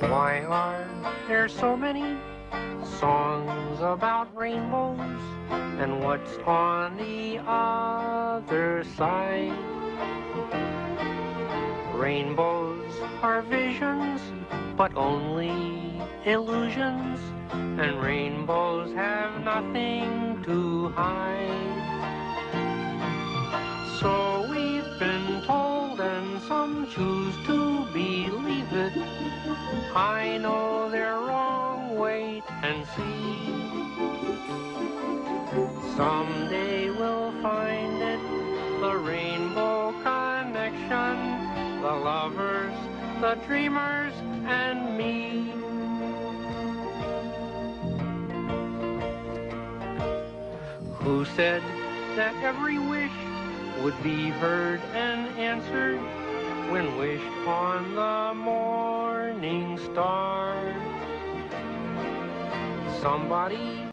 Why are there so many songs about rainbows? And what's on the other side? Rainbows are visions, but only illusions. And rainbows have nothing to hide. So we've been told, and some choose to. I know they're wrong, wait and see. Someday we'll find it, the rainbow connection, the lovers, the dreamers, and me. Who said that every wish would be heard and answered when wished on the morning star? Somebody